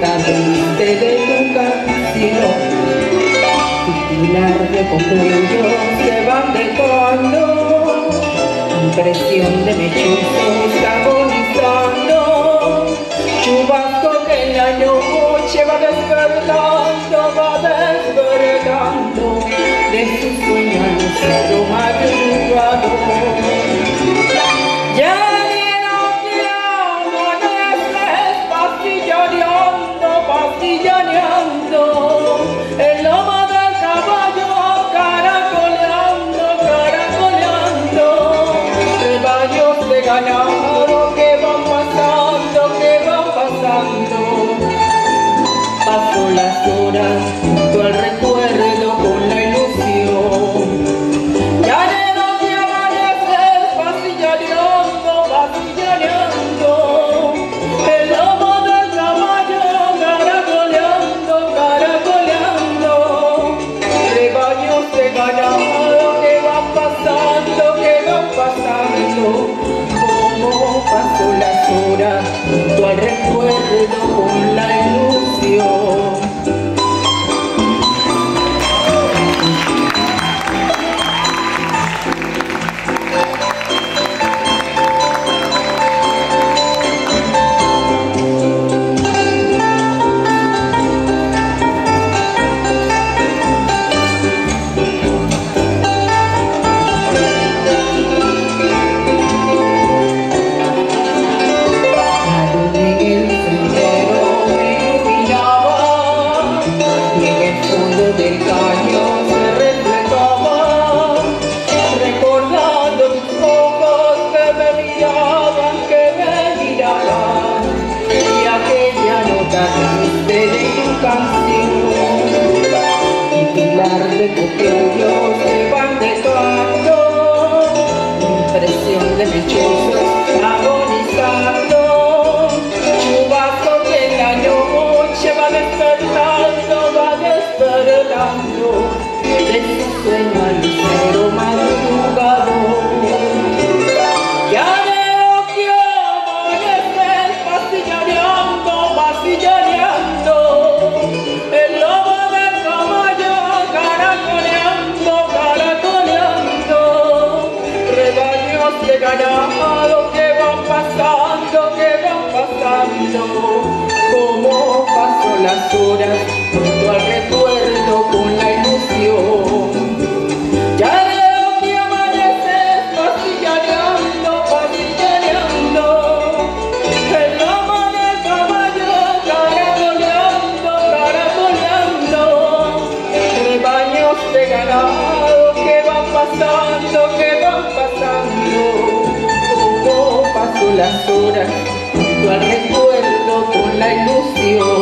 saliste de tu castillo. Y pilar de conjunto se van dejando impresión de mechuzos agonizando chubasco que en la noche va despertando va despertando de su sueño el cumpleaños se van dejando, impresión de mechuza. como paso las horas, junto al recuerdo con la ilusión. Ya veo que amanece pasillareando, pasillareando, el amanece mayor caracoleando, caracoleando, rebaños de ganado que van pasando, que van pasando, como paso las horas, junto al recuerdo. you.